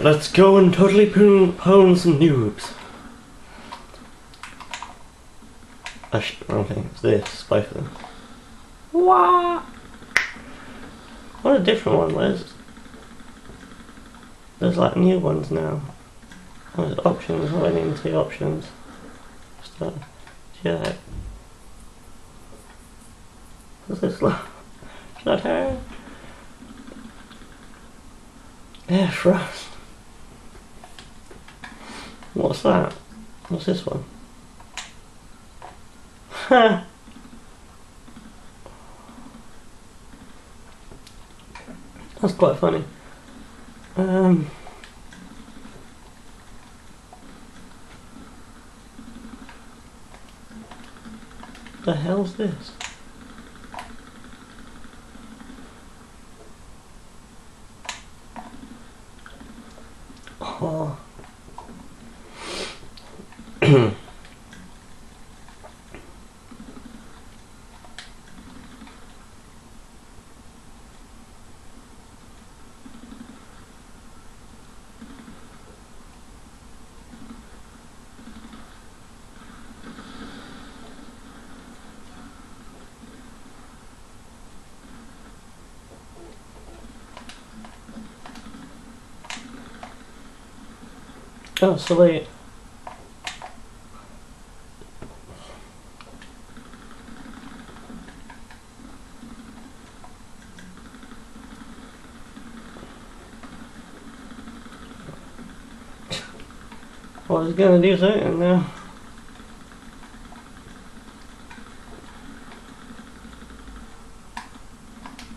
Let's go and totally pwn, some noobs. I sh- wrong thing. It's this, both of them. What? What a different one, There's There's like new ones now. Oh, there's options, I went into options. So, yeah. What's this like? I turn? Yeah, frost. What's that? What's this one? Ha! That's quite funny. Um, the hell's this? Oh. Oh, sweet. I was gonna do something now.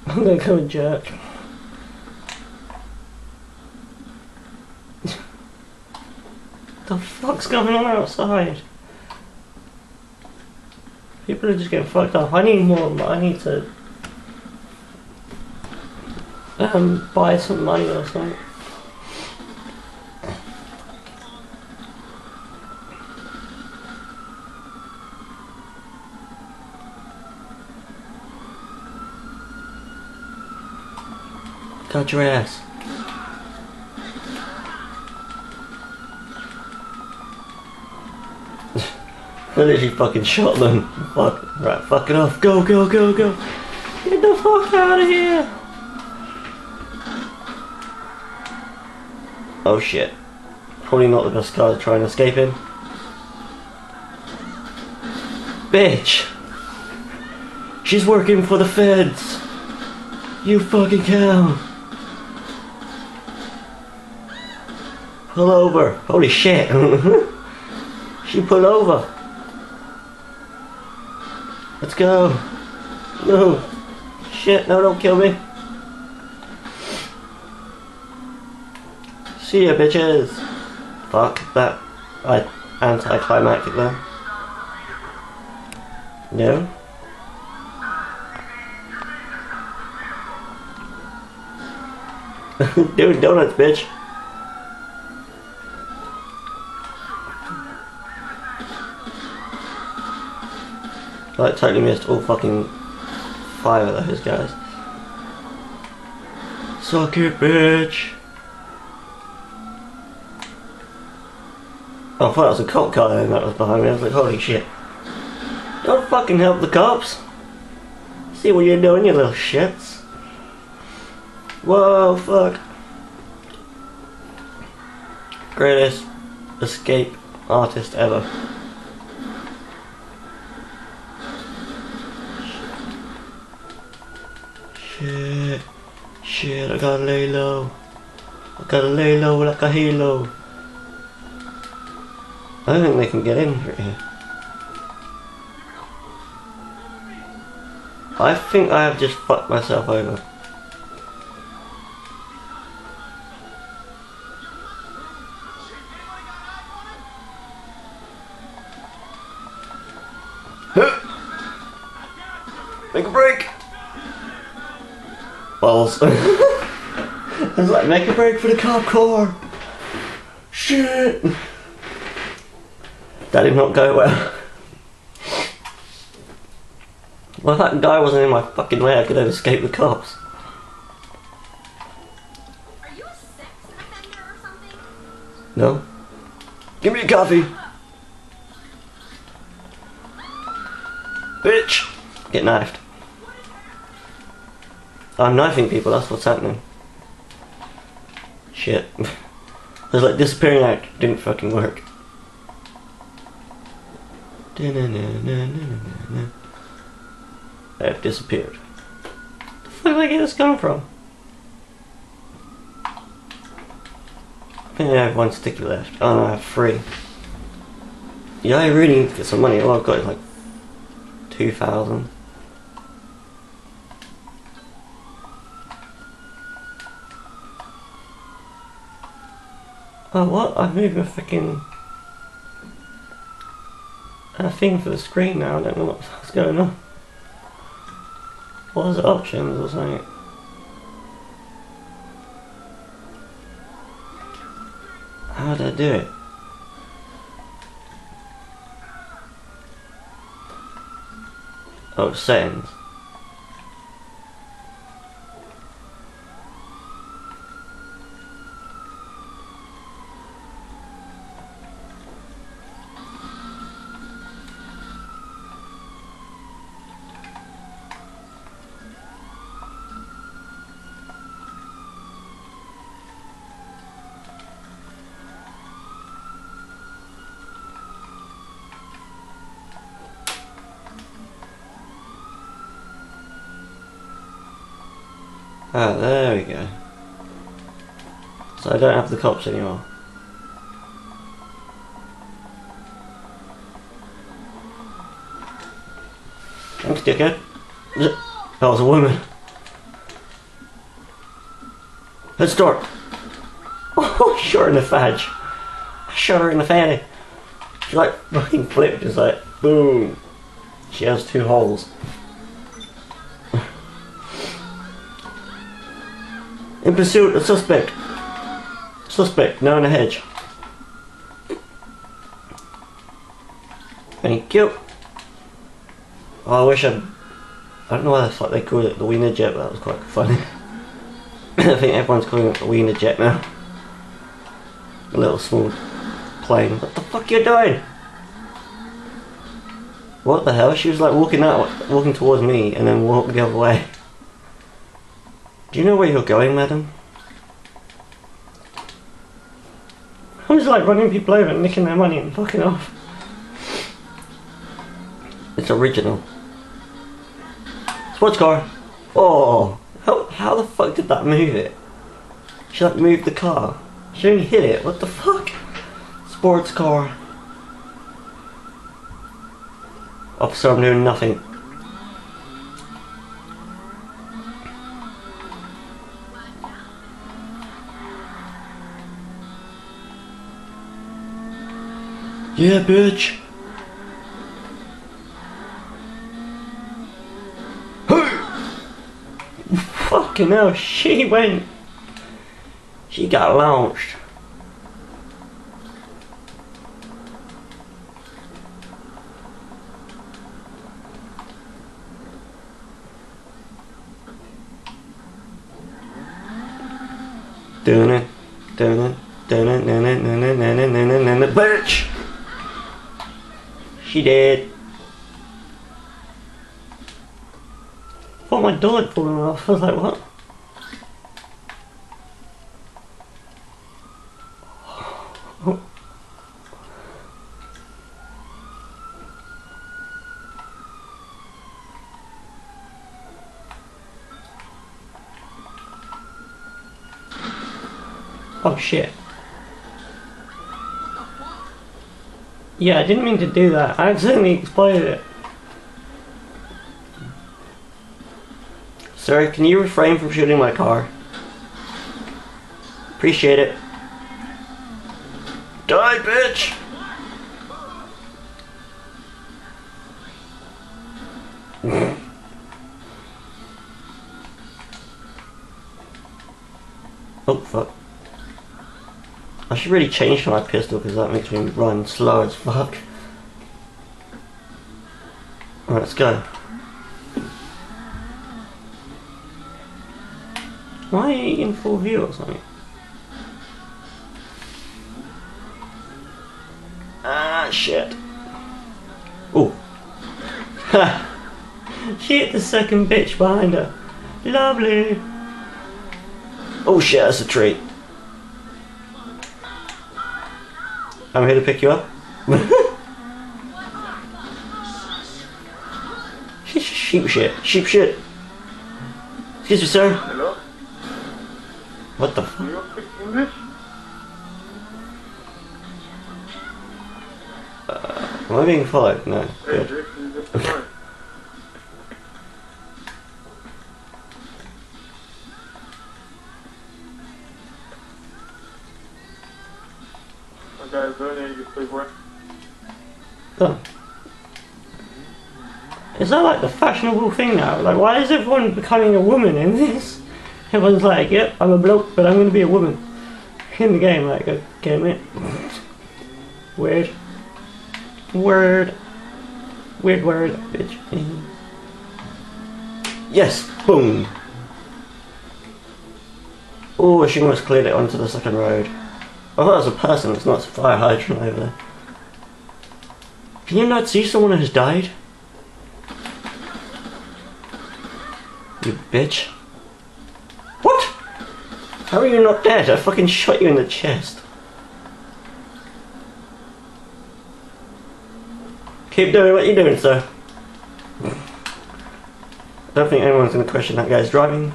I'm gonna go jerk. the fuck's going on outside? People are just getting fucked up. I need more money to um, buy some money or something. Cut your ass. I literally fucking shot them. Fuck. Right, fuck it off. Go, go, go, go. Get the fuck out of here. Oh shit. Probably not the best car to try and escape in. Bitch. She's working for the feds. You fucking cow. Pull over. Holy shit. she pulled over. Let's go. No. Shit, no, don't kill me. See ya, bitches. Fuck, that I anticlimactic there. No. Dude, donuts, bitch. Like totally missed all fucking five of those guys. Suck it, bitch. Oh, I thought that was a cop car and that was behind me. I was like, holy shit. Don't fucking help the cops. See what you're doing, you little shits. Whoa, fuck. Greatest escape artist ever. Shit. Shit, I gotta lay low. I gotta lay low like a halo. I don't think they can get in right here. I think I have just fucked myself over. Make a break! Balls. I was like, make a break for the cop car! Shit! That did not go well. Well, that guy wasn't in my fucking way, I could have escaped the cops. Are you a sex offender or something? No? Give me a coffee! Bitch! Get knifed. I'm knifing people, that's what's happening. Shit. There's like disappearing act didn't fucking work. I've disappeared. Where did I get this gun from? I think I have one sticky left. Oh no, I have three. Yeah, I really need to get some money. All I've got is like 2,000. Oh, what? I moved a fucking a thing for the screen now. I don't know what's going on. What was the options or something? How did I do it? Oh, settings. Ah, there we go. So I don't have the cops anymore. Thanks, dickhead. That was a woman. Let's start. Oh, shot her in the fudge. I shot her in the fanny. She like fucking flipped, just like boom. She has two holes. In pursuit of suspect. Suspect, now in a hedge. Thank you. Oh, I wish I... I don't know why the fuck they call it the Wiener Jet, but that was quite funny. I think everyone's calling it the Wiener Jet now. A little small plane. What the fuck you doing? What the hell? She was like walking out, walking towards me, and then walking the other way. Do you know where you're going, madam? I'm just like running people over and nicking their money and fucking off. It's original. Sports car. Oh, how, how the fuck did that move it? She like moved the car. She only hit it. What the fuck? Sports car. Officer, I'm doing nothing. Yeah, bitch. Fucking hell, she went. She got launched. Doing it, doing it, doing it, doing it, doing it, doing it, doing it, doing it, bitch! She did. thought my had fallen off. I was like, what? Oh shit. Yeah, I didn't mean to do that. I accidentally exploded it. Sir, can you refrain from shooting my car? Appreciate it. Die, bitch! Should really change my pistol because that makes me run slow as fuck. Let's go. Why in full view or something? Ah, shit. Oh. Ha! she hit the second bitch behind her. Lovely. Oh shit, that's a tree. I'm here to pick you up. Sheep shit. Sheep shit. Excuse me, sir. Hello? What the fuck? you speak English? Uh, am I being followed? No. Hey. Jason, a? Oh. Is that like the fashionable thing now? Like, why is everyone becoming a woman in this? Everyone's like, yep, I'm a bloke, but I'm gonna be a woman. In the game, like, okay, mate. Weird. Word. Weird word, bitch. Yes, boom. Oh, she almost cleared it onto the second road. I thought was a person, it's not a fire hydrant over there. Can you not see someone has died? You bitch. What? How are you not dead? I fucking shot you in the chest. Keep doing what you're doing, sir. I don't think anyone's gonna question that guy's driving.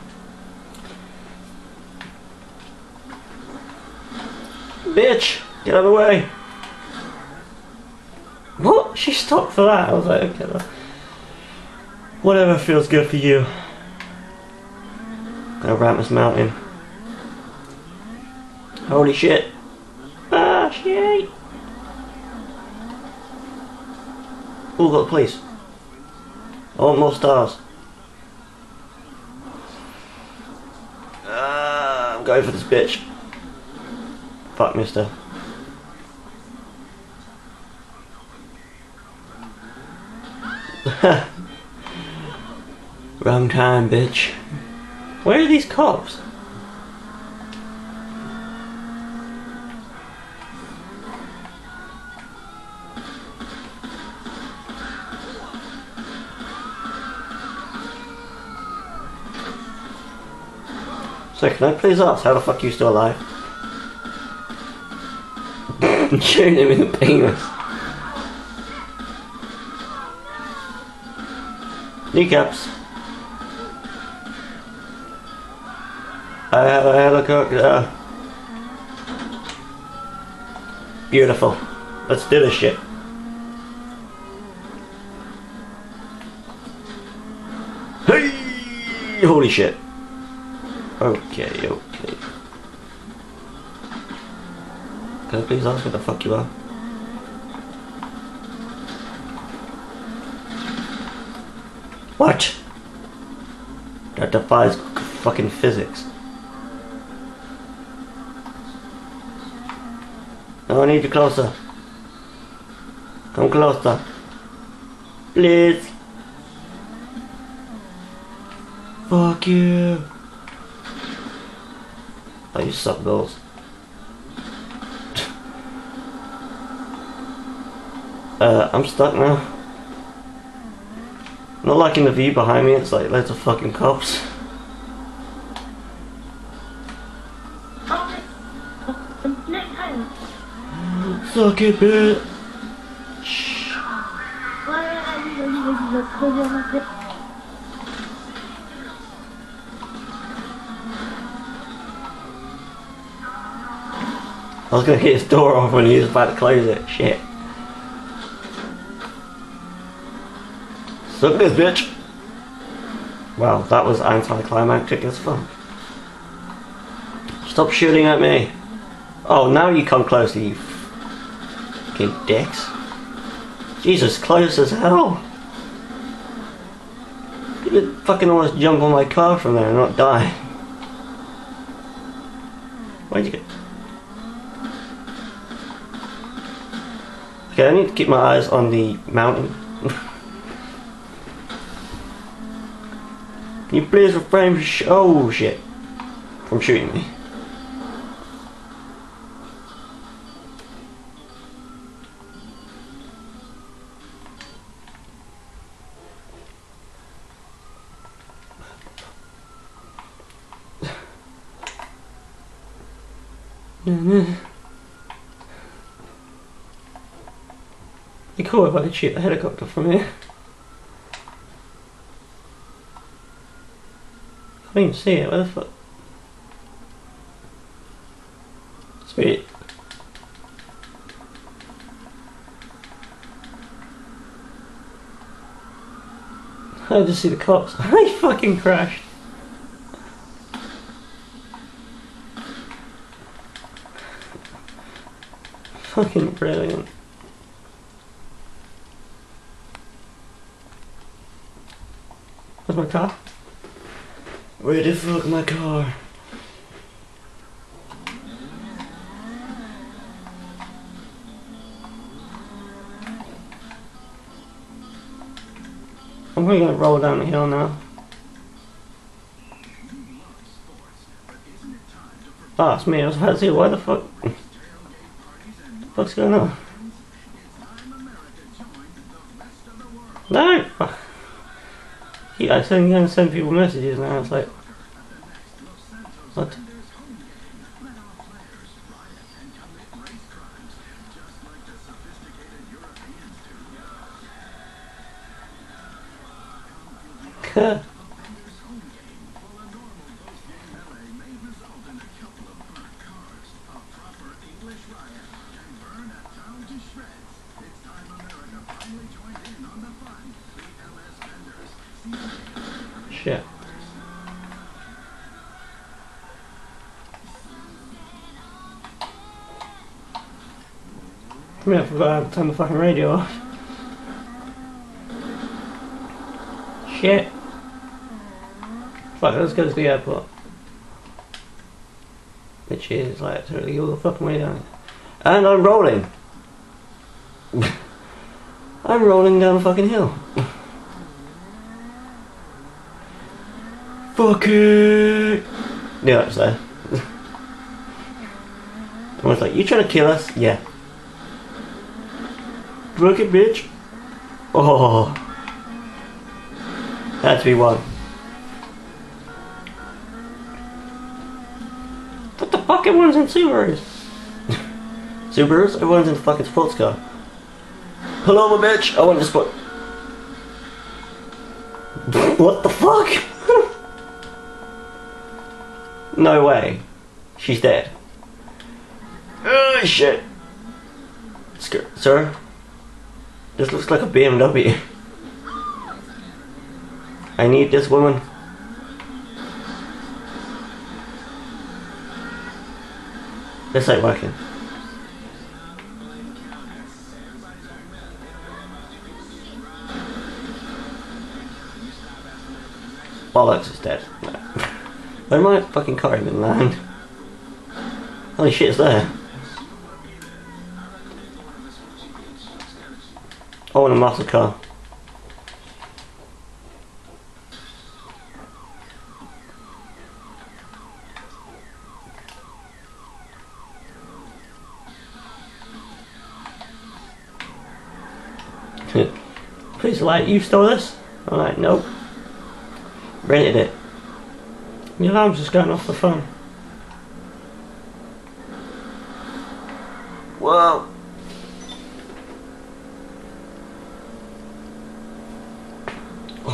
Bitch! Get out of the way! What? She stopped for that? I was like, okay, whatever feels good for you. Gonna ramp this mountain. Holy shit! Ah, shit! Oh, got the police. I want more stars. Ah, I'm going for this bitch. Mister. Wrong time, bitch. Where are these cops? So can I please ask how the fuck are you still alive? Shooting him in the penis. Kneecaps. I have a helicopter. Uh, beautiful. Let's do this shit. Hey! Holy shit. Okay, okay. Can I please ask what the fuck you are? What? That defies fucking physics. I need you closer. Come closer. Please. Fuck you. Oh, you suck balls. Uh, I'm stuck now. Not liking the view behind me, it's like loads of fucking cops. Suck it, bitch. I was gonna get his door off when he was about to close it. Shit. Suck this, bitch. Wow, that was anticlimactic as fuck. Stop shooting at me. Oh, now you come closer, you fucking dicks. Jesus, close as hell. You fucking almost jump on my car from there and not die. Why'd you get... Okay, I need to keep my eyes on the mountain. Can you please refrain from sh oh shit from shooting me? It'd be cool if I could shoot the helicopter from here. Can't even see it, where the fuck? Sweet. I just see the cops. I fucking crashed. Fucking brilliant. Where's my car? Where the fuck my car? I'm gonna roll down the hill now. Ah, it's me. I was about to say, why the fuck? What's going on? I I'm send people messages now. It's like, I mean, I forgot to turn the fucking radio off. Shit. Fuck, let's go to the airport. Which is like literally all the fucking way down. And I'm rolling. I'm rolling down a fucking hill. Fuck it! Yeah, it's there. I was like, you trying to kill us? Yeah. Fuck it, bitch. Oh. That's be one. What the fuck? Everyone's in Subarus. Subarus? Everyone's in fucking sports car. Hello, my bitch. I want to spot. what the fuck? no way. She's dead. Oh shit. Sir? This looks like a BMW. I need this woman. This ain't working. Bollocks is dead. No. Where my fucking car even land? Holy shit, it's there. Oh, I want a car. Please, like, you stole this? Like, nope. Rented it. My alarm's just going off the phone. Whoa.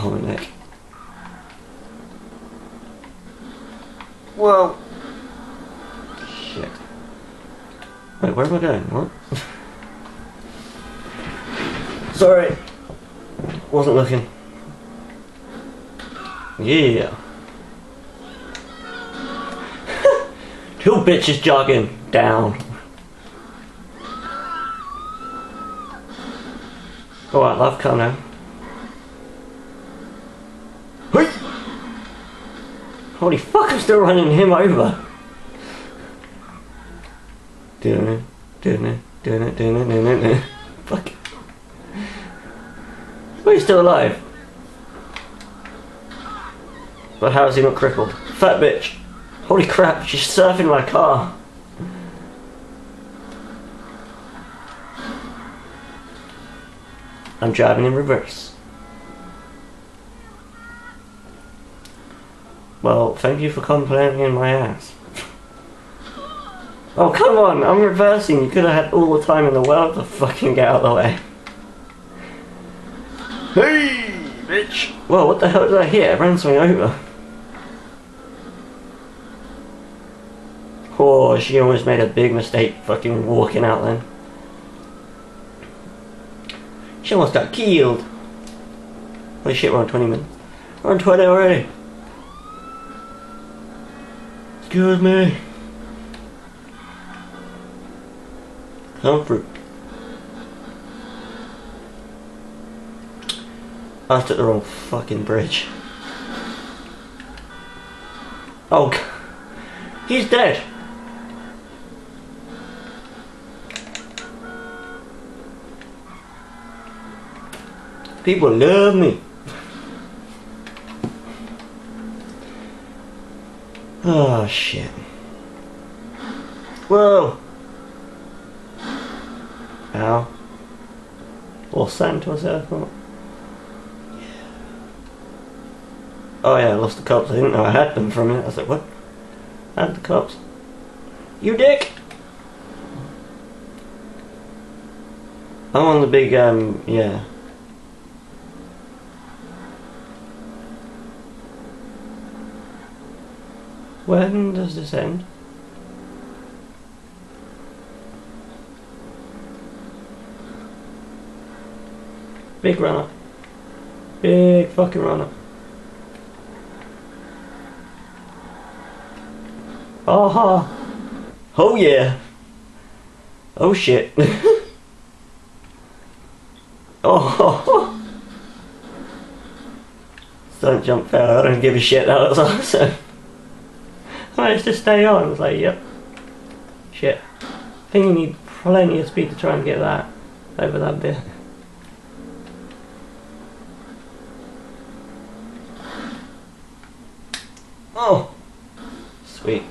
Oh, my neck. Whoa. Shit. Wait, where am I going? What? Sorry. Wasn't looking. Yeah. Two bitches jogging down. Alright, love, come now. Holy fuck, I'm still running him over. Fuck. But he's still alive. But how is he not crippled? Fat bitch. Holy crap, she's surfing my car. I'm driving in reverse. Well, thank you for complimenting my ass. Oh, come on, I'm reversing. You could have had all the time in the world to fucking get out of the way. Hey, bitch! Whoa, what the hell did I hear? I ran something over. Oh, she almost made a big mistake fucking walking out then. She almost got killed. Holy shit, we're on 20 minutes. We're on 20 already. Excuse me. Comfort. I took the wrong fucking bridge. Oh, he's dead. People love me. Oh shit. Whoa. Ow. Los Santos Airport. Oh yeah, I lost the cops. I didn't know I had them for a minute. I was like, what? Had the cops. You dick! I'm on the big, um, yeah. When does this end? Big run up. Big fucking run up. Aha! Oh yeah! Oh shit! oh! Don't jump fail, I don't give a shit, that was awesome. I managed to stay on, I was like, yep. Shit. I think you need plenty of speed to try and get that over that bit. Oh! Sweet.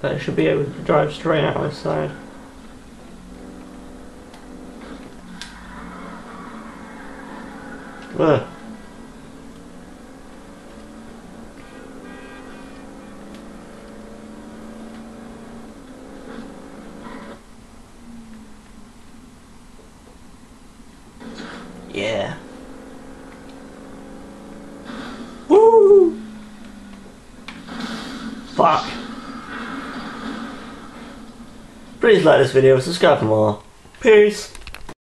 That should be able to drive straight out this side. Ugh. Yeah. Woo! Fuck. Like this video, subscribe for more. Peace.